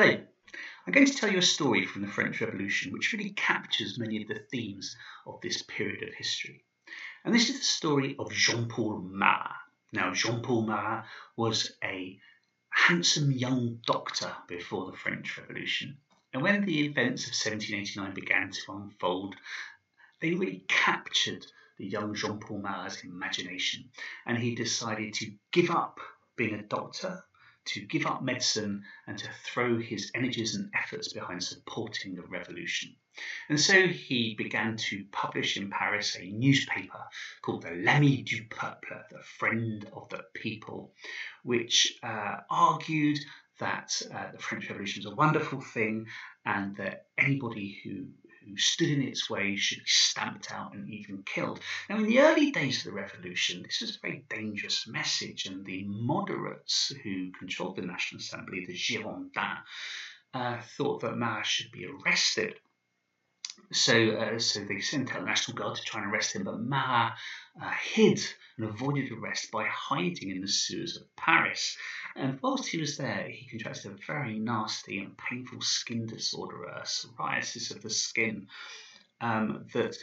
Hello, I'm going to tell you a story from the French Revolution which really captures many of the themes of this period of history. And this is the story of Jean Paul Marat. Now, Jean Paul Marat was a handsome young doctor before the French Revolution. And when the events of 1789 began to unfold, they really captured the young Jean Paul Marat's imagination. And he decided to give up being a doctor to give up medicine and to throw his energies and efforts behind supporting the revolution. And so he began to publish in Paris a newspaper called the L'Ami du Peuple, the Friend of the People, which uh, argued that uh, the French Revolution was a wonderful thing and that anybody who who stood in its way should be stamped out and even killed. Now, in the early days of the revolution, this was a very dangerous message, and the moderates who controlled the National Assembly, the Girondins, uh, thought that Marat should be arrested. So, uh, so they sent out the National Guard to try and arrest him, but Marat uh, hid and avoided arrest by hiding in the sewers of Paris. And whilst he was there, he contracted a very nasty and painful skin disorder, a psoriasis of the skin, um, that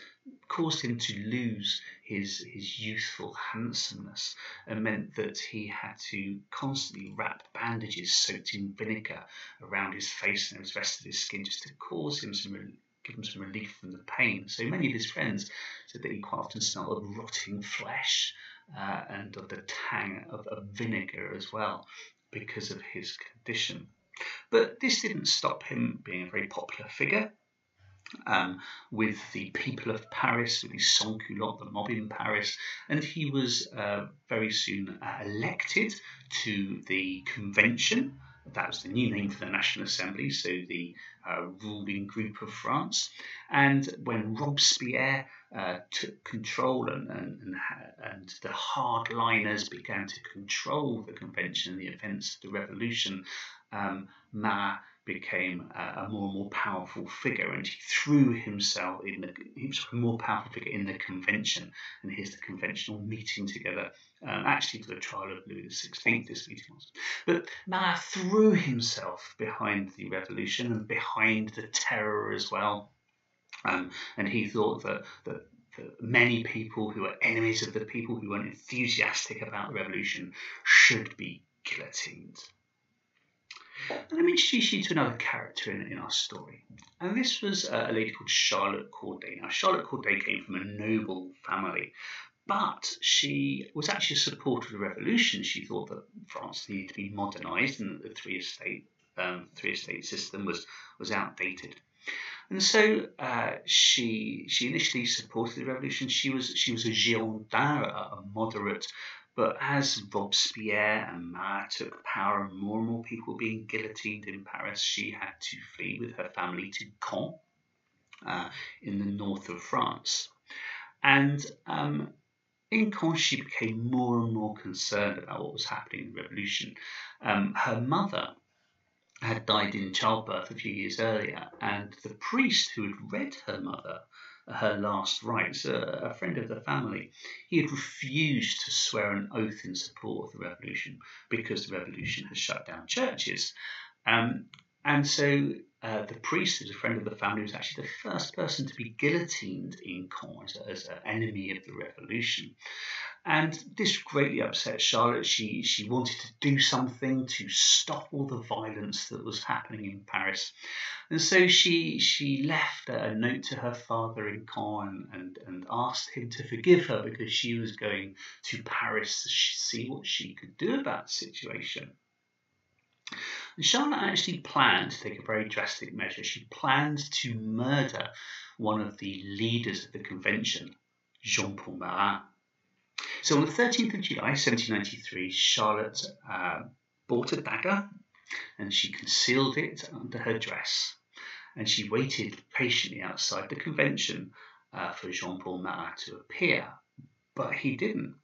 caused him to lose his his youthful handsomeness and meant that he had to constantly wrap bandages soaked in vinegar around his face and the rest of his skin just to cause him some give him some relief from the pain. So many of his friends said that he quite often smelled of rotting flesh uh, and of the tang of, of vinegar as well because of his condition. But this didn't stop him being a very popular figure. Um, with the people of Paris, with his sans-culottes, the mob in Paris, and he was uh, very soon uh, elected to the convention that was the new name for the National Assembly, so the uh, ruling group of France. And when Robespierre uh, took control and, and, and, the hardliners began to control the convention the events of the revolution, um, Marat became a, a, more and more powerful figure, and he threw himself in the he was a more powerful figure in the convention, and here's the conventional meeting together, um, actually for the trial of Louis XVI. This meeting was, but Marat threw himself behind the revolution and behind the terror as well, um, and he thought that that many people who were enemies of the people who weren't enthusiastic about the revolution should be guillotined. And let me introduce you to another character in, in our story. And this was a lady called Charlotte Corday. Now, Charlotte Corday came from a noble family, but she was actually a supporter of the revolution. She thought that France needed to be modernised and that the three estate um, three estate system was was outdated. And so uh, she she initially supported the revolution. She was she was a Girondin, a moderate but as Robespierre and Marat took power and more and more people were being guillotined in Paris, she had to flee with her family to Caen uh, in the north of France. And um, in Caen, she became more and more concerned about what was happening in the revolution. Um, her mother had died in childbirth a few years earlier, and the priest who had read her mother her last rites, a, friend of the family, he had refused to swear an oath in support of the revolution because the revolution had shut down churches. Um, and so uh, the priest, who was a friend of the family, was actually the first person to be guillotined in as, as an enemy of the revolution. And this greatly upset Charlotte. She she wanted to do something to stop all the violence that was happening in Paris. And so she she left a note to her father in Caen and, and asked him to forgive her because she was going to Paris to see what she could do about the situation. And Charlotte actually planned to take a very drastic measure. She planned to murder one of the leaders of the convention, Jean Paul Marat. So on the 13th of July 1793, Charlotte uh, bought a dagger and she concealed it under her dress. And she waited patiently outside the convention uh, for Jean Paul Marat to appear, but he didn't.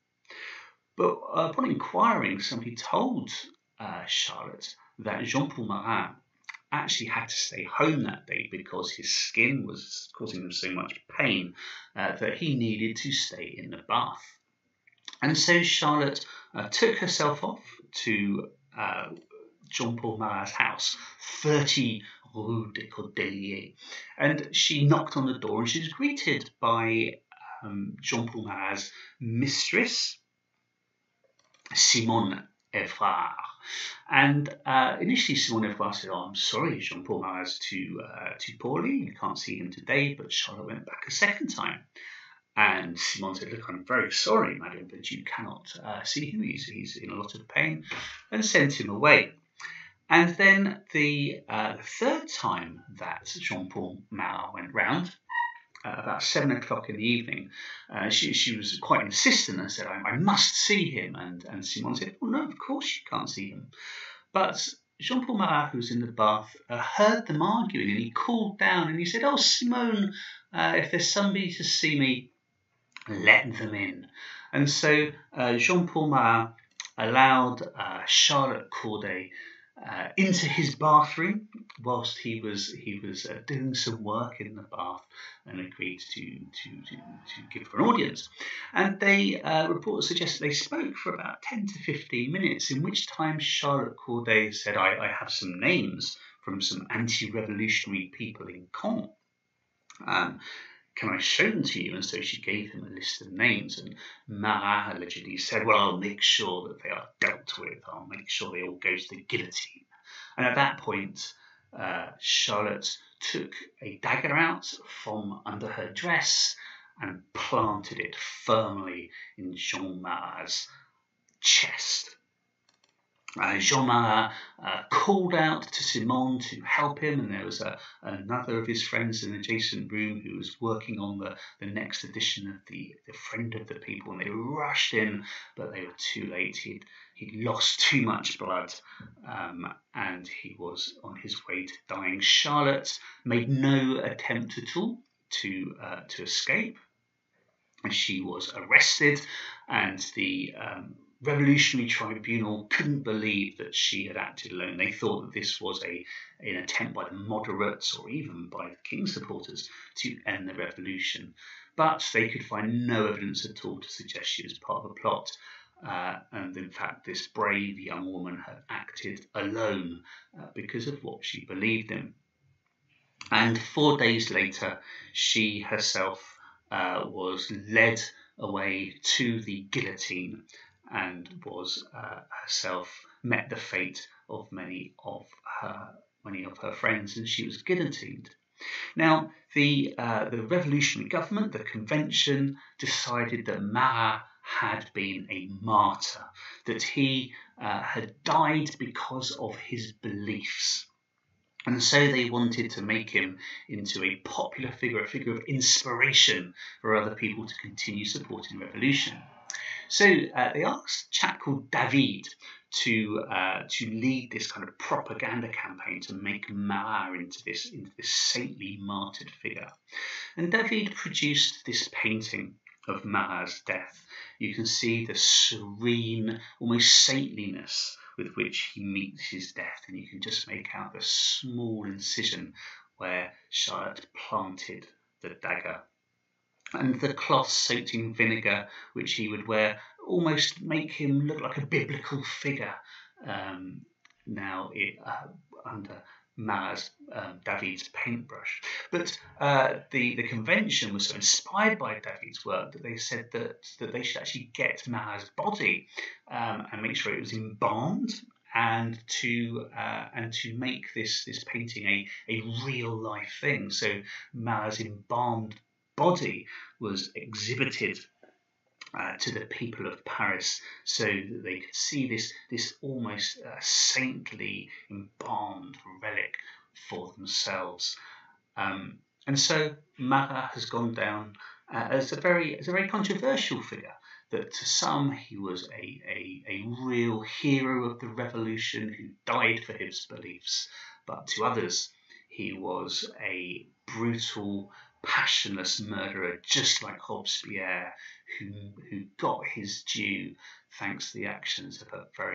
But upon inquiring, somebody told uh, Charlotte that Jean Paul Marat actually had to stay home that day because his skin was causing him so much pain uh, that he needed to stay in the bath. And so Charlotte uh, took herself off to uh, Jean Paul Marat's house, 30 Rue des Cordeliers. And she knocked on the door and she was greeted by um, Jean Paul Marat's mistress, Simone Evrard. And uh, initially, Simone Evrard said, Oh, I'm sorry, Jean Paul Marat's too, uh, too poorly. You can't see him today. But Charlotte went back a second time. And Simone said, Look, I'm very sorry, madam, but you cannot uh, see him. He's, he's in a lot of pain, and sent him away. And then the, uh, third time that Jean Paul Marat went round, uh, about seven o'clock in the evening, uh, she, she was quite insistent and said, I, I must see him. And, and Simone said, Well, no, of course you can't see him. But Jean Paul Marat, who was in the bath, uh, heard them arguing and he called down and he said, Oh, Simone, uh, if there's somebody to see me, let them in. And so uh, Jean Paul Marat allowed uh, Charlotte Corday uh, into his bathroom whilst he was he was uh, doing some work in the bath and agreed to to, to, to give her an audience. And they uh, reports suggest they spoke for about 10 to 15 minutes, in which time Charlotte Corday said, I, I have some names from some anti-revolutionary people in Caen. Um, can I show them to you? And so she gave him a list of names, and Marat allegedly said, Well, I'll make sure that they are dealt with. I'll make sure they all go to the guillotine. And at that point, uh, Charlotte took a dagger out from under her dress and planted it firmly in Jean Marat's chest. Uh, Jean Marat uh, called out to Simone to help him, and there was a, another of his friends in an adjacent room who was working on the, the next edition of the, the Friend of the People, and they rushed in, but they were too late. He'd, he'd lost too much blood, um, and he was on his way to dying. Charlotte made no attempt at all to uh, to escape. She was arrested, and the um, Revolutionary Tribunal couldn't believe that she had acted alone. They thought that this was a an attempt by the moderates or even by the king's supporters to end the revolution. But they could find no evidence at all to suggest she was part of a plot. Uh, and in fact, this brave young woman had acted alone uh, because of what she believed in. And four days later, she herself uh, was led away to the guillotine and was uh, herself met the fate of many of her many of her friends, and she was guillotined. Now, the uh, the revolutionary government, the convention, decided that Marat had been a martyr, that he uh, had died because of his beliefs. And so they wanted to make him into a popular figure, a figure of inspiration for other people to continue supporting revolution. So uh, they asked a chap called David to uh, to lead this kind of propaganda campaign to make Marat into this into this saintly martyred figure. And David produced this painting of Marat's death. You can see the serene, almost saintliness with which he meets his death, and you can just make out the small incision where Charlotte planted the dagger and the cloth soaked in vinegar which he would wear almost make him look like a biblical figure. Um, now it, uh, under Marat's um, David's paintbrush, but uh, the the convention was so inspired by David's work that they said that that they should actually get Marat's body um, and make sure it was embalmed and to uh, and to make this this painting a a real life thing. So Marat's embalmed body was exhibited uh, to the people of Paris so that they could see this, this almost uh, saintly embalmed relic for themselves. Um, and so Marat has gone down uh, as a very as a very controversial figure. That to some he was a, a, a real hero of the revolution who died for his beliefs, but to others he was a brutal passionless murderer, just like Robespierre, who, who got his due thanks to the actions of a very